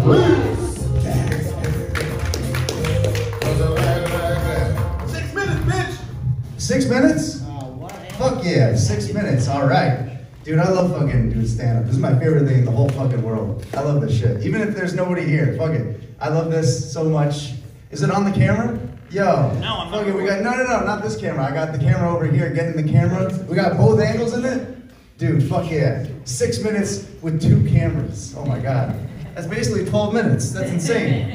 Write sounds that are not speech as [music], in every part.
Six minutes, bitch. Six minutes? Oh, fuck yeah, six minutes. All right. Dude, I love fucking doing stand up. This is my favorite thing in the whole fucking world. I love this shit. Even if there's nobody here, fuck it. I love this so much. Is it on the camera? Yo. No, I'm fuck not it. We got no, no, no, not this camera. I got the camera over here. Getting the camera. We got both angles in it. Dude, fuck yeah. Six minutes with two cameras. Oh my god. That's basically 12 minutes. That's [laughs] insane.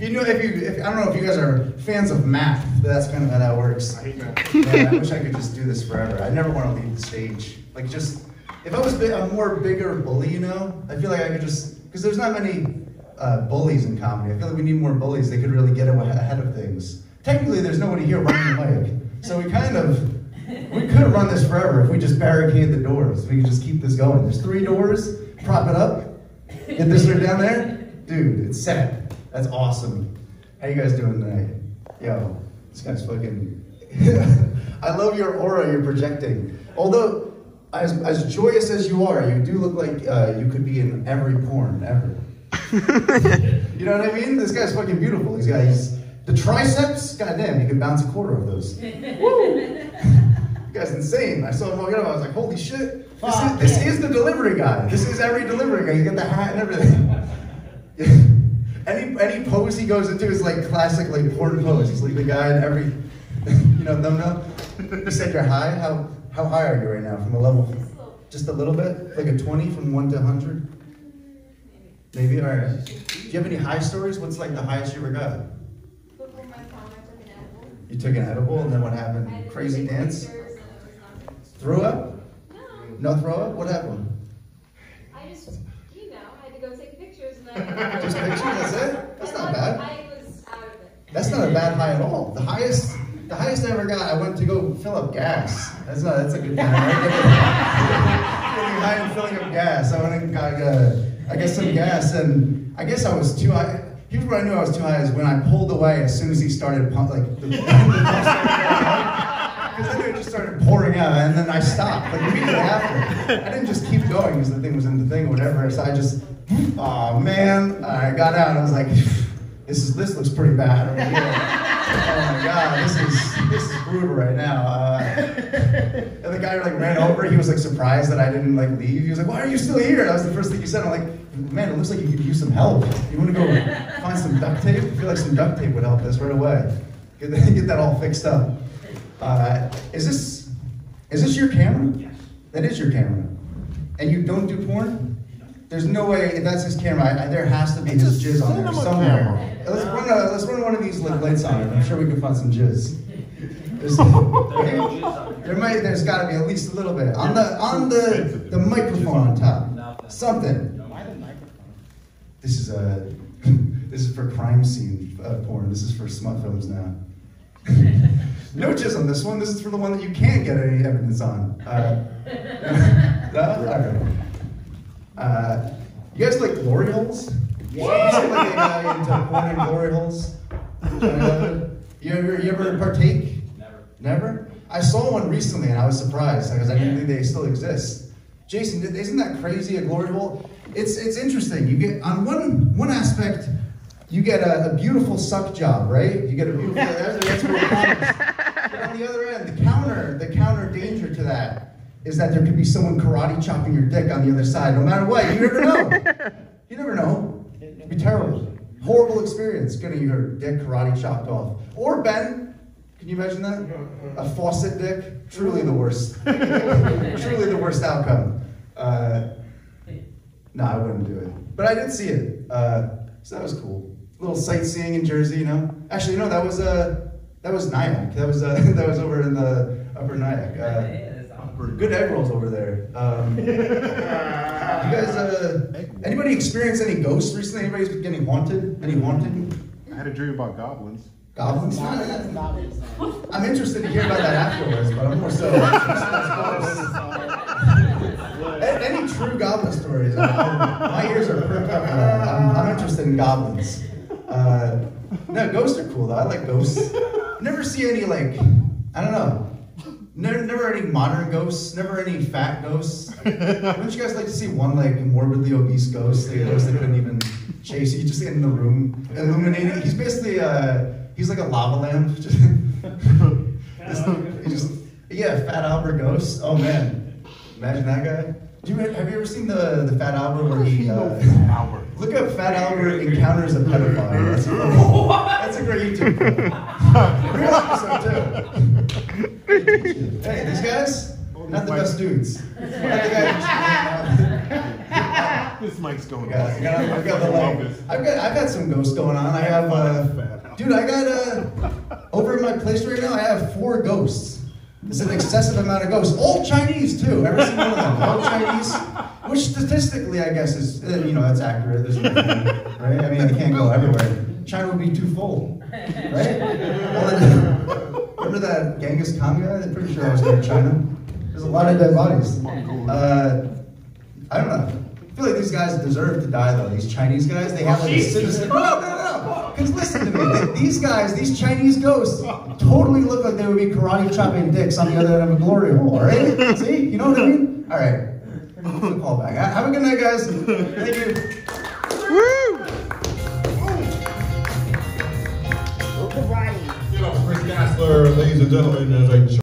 If you know, if you, if, I don't know if you guys are fans of math, but that's kind of how that works. I hate that. Yeah, I wish I could just do this forever. I never want to leave the stage. Like just, if I was bi- a more bigger bully, you know, I feel like I could just, because there's not many uh, bullies in comedy. I feel like we need more bullies. They could really get ahead of things. Technically, there's nobody here running the mic, so we kind of, we could run this forever if we just barricade the doors. We could just keep this going. There's three doors. Prop it up. Get this right down there, dude. It's set. That's awesome. How you guys doing tonight? Yo, this guy's fucking. [laughs] I love your aura you're projecting. Although, as, as joyous as you are, you do look like uh, you could be in every porn ever. [laughs] you know what I mean? This guy's fucking beautiful. These guys, the triceps, goddamn, you could bounce a quarter of those. [laughs] Woo! You guy's insane. I saw him walking up. I was like, holy shit. This is, this is the delivery guy. This is every delivery guy. You get the hat and everything. [laughs] any any pose he goes into is like classic like porn pose. He's like the guy in every, [laughs] you know, thumbnail. You said you're high. How how high are you right now from a level? Just a little bit, like a twenty from one to hundred. Maybe. All right. Do you have any high stories? What's like the highest you ever got? Before my prom, I took an edible. You took an edible and then what happened? I had to Crazy take dance. Threw up? No, No throw up? What happened? I just, you know, I had to go take pictures and I. [laughs] Just pictures, that's it? That's I not bad. I was out of it. That's not a bad high at all. The highest, the highest I ever got, I went to go fill up gas. That's not, that's a good time, right? Getting high and filling up gas. I went and got, uh, I got some gas, and I guess I was too high. Here's what I knew I was too high is when I pulled away as soon as he started pump, like the, [laughs] the pump started going up. Because then it just started pouring out, and then I stopped, like immediately after. I didn't just keep going because the thing was in the thing or whatever. So I just, oh man, I got out. and I was like, this is this looks pretty bad. Oh my god, this is this is brutal right now. Uh, and the guy like ran over. He was like surprised that I didn't like leave. He was like, "Why are you still here?" That was the first thing he said. I'm like, "Man, it looks like you could use some help. You want to go find some duct tape? I feel like some duct tape would help this right away. Get get that all fixed up." Uh, is this is this your camera? Yes. That is your camera. And you don't do porn? There's no way that's his camera. I, I- there has to be It's his jizz on there somewhere. camera. Let's run a, let's run one of these like lights on it. I'm sure we can find some jizz. There's, [laughs] there might there's got to be at least a little bit on the on the the microphone on top. Something. Why the microphone? This is a [laughs] this is for crime scene uh, porn. This is for smut films now. [laughs] no jizz on this one. This is for the one that you can't get any evidence on. Uh, no? All right. Uh, you guys like glory holes? Yeah. You see like a guy into porn glory holes? You ever you ever partake? Never. Never? I saw one recently and I was surprised because I didn't think they still exist. Jason, isn't that crazy? A glory hole? It's it's interesting. You get on one one aspect, you get a, a beautiful suck job, right? You get a beautiful. [laughs] that's what it counts. But on the other end, the counter the counter danger to that is that there could be someone karate chopping your dick on the other side. No matter what, you never know. [laughs] You never know. It'd be terrible. Horrible experience getting your dick karate chopped off. Or Ben, can you imagine that? A faucet dick? Truly the worst. [laughs] Truly the worst outcome. Uh, no, I wouldn't do it. But I did see it. Uh, so that was cool. A little sightseeing in Jersey, you know. Actually, no, that was uh, that was Nyack. That was uh, [laughs] that was over in the upper Nyack. Uh, good egg rolls over there. Um, [laughs] you guys, uh, anybody experienced any ghosts recently? Anybody's been getting haunted? Any haunted I had a dream about goblins. goblins? That's not it. [laughs] I'm interested to hear about that afterwards, but I'm more so. A- Any true goblin stories? I- I- My ears are perked up. I'm, I'm interested in goblins. Uh, no, ghosts are cool though. I like ghosts. [laughs] Never see any like, I don't know. Never, never any modern ghosts. Never any fat ghosts. Wouldn't you guys like to see one like morbidly obese ghost? Like a ghost that couldn't even Chase, he's just in the room illuminating. He's basically uh, he's like a lava lamp. [laughs] [laughs] Just, he just yeah, Fat Albert Ghost. Oh man, imagine that guy. Do you have you ever seen the the Fat Albert where he? Uh, Albert. Look up Fat Albert encounters a pedophile. That's, [laughs] that's a great YouTube. Real episode too. Hey, these guys, not the best dudes. Not the guy. [laughs] This mic's going Yeah, I got, I've got the like, I've got, I've got some ghosts going on. I have, uh, dude, I got, uh, over in my place right now, I have four ghosts. It's an excessive amount of ghosts. All Chinese too. Every single one of them. All Chinese, which statistically, I guess is, uh, you know, that's accurate. There's nothing, right? I mean, I can't go everywhere. China would be too full, right? Remember that Genghis Khan guy? I'm pretty sure that was from China. There's a lot of dead bodies. Uh, I don't know. I feel like these guys deserve to die though. These Chinese guys, they have like a citizen. Because listen to me, these guys, these Chinese ghosts, totally look like they would be karate chopping dicks on the other end of a glory hole. All right? See, you know what I mean? All right. Good call back. Have a good night, guys. Thank you. Woo! Karate. You know, Chris Gassler, ladies and gentlemen, as I